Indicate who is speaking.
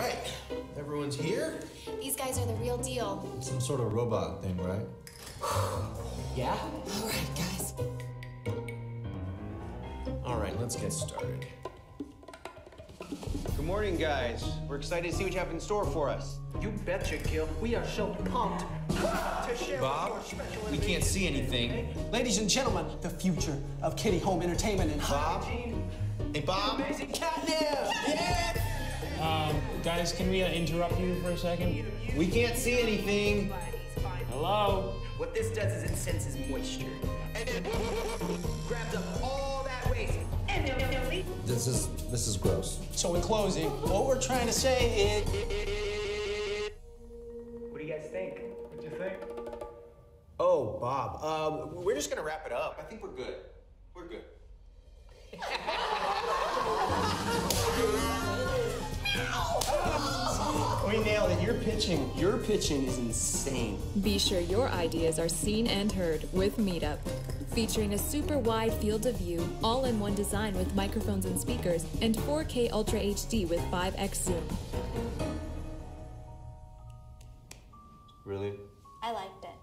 Speaker 1: right, everyone's here.
Speaker 2: These guys are the real deal.
Speaker 1: Some sort of robot thing, right?
Speaker 3: Yeah?
Speaker 2: All right, guys.
Speaker 1: All right, let's get started.
Speaker 4: Good morning, guys. We're excited to see what you have in store for us.
Speaker 3: You betcha, Gil. We are so pumped to share
Speaker 5: Bob,
Speaker 3: your special
Speaker 5: we can't see anything.
Speaker 3: Ladies and gentlemen, the future of Kitty Home Entertainment and
Speaker 1: Bob?
Speaker 3: hygiene.
Speaker 1: Hey, Bob.
Speaker 3: Amazing catnip! Yeah!
Speaker 6: Guys, can we uh, interrupt you for a second?
Speaker 1: We can't see anything.
Speaker 6: Hello?
Speaker 7: What this does is it senses moisture. And then grabs up all that waste.
Speaker 1: This is this is gross.
Speaker 3: So in closing, what we're trying to say is...
Speaker 7: What do you guys think? What you think?
Speaker 4: Oh, Bob. Uh, we're just gonna wrap it up. I think. We're good.
Speaker 3: We nailed it. Your pitching, your pitching is insane.
Speaker 8: Be sure your ideas are seen and heard with MeetUp. Featuring a super wide field of view, all in one design with microphones and speakers, and 4K Ultra HD with 5x zoom.
Speaker 4: Really?
Speaker 2: I liked it.